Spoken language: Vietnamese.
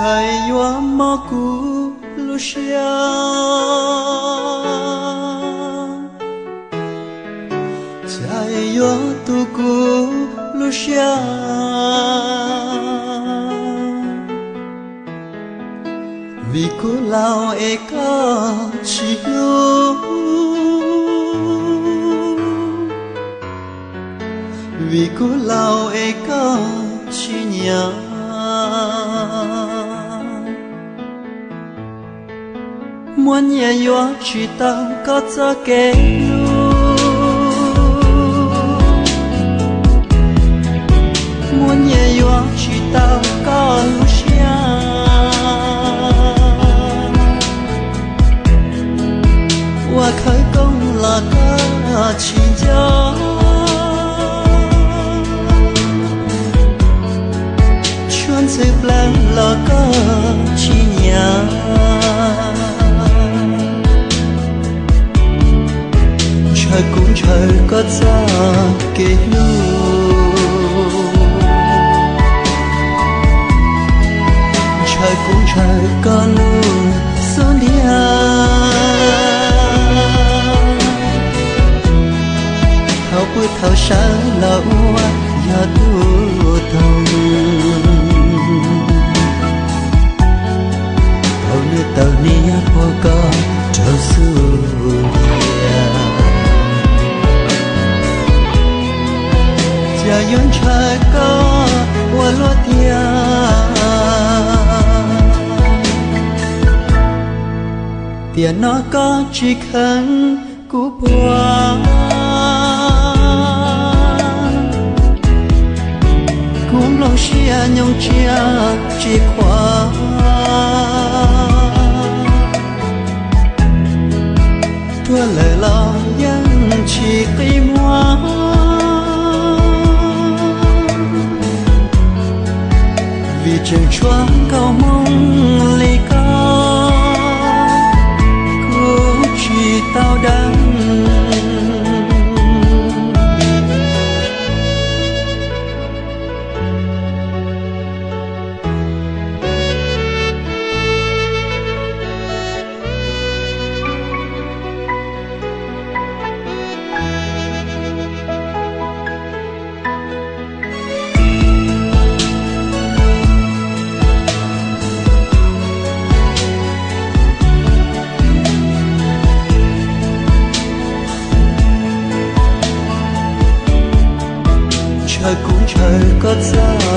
trời hoa mơ cũ lu xia trời hoa tu cũ lu xia vì cô lao e ca chỉ yêu. Muốn nhẹ nhõa chỉ tăng có cho kẻ muốn nhẹ nhõa chỉ tăng có lúc và khởi công là cả chỉ cho chuyên sự plan là cả chỉ nhà trời có ra kể trời cũng trời có luôn xuân đi thao bữa thao sáng là ua ya tu thông thao như tàu nia po có trở xuân cha yon có qua lo tia. Tiền nó có chỉ khăn cú bùa cũng lo xia nhung chia chỉ khóa tua lời lo dân chỉ kim hoa trời choáng cao mong. Trời cũng trời có ra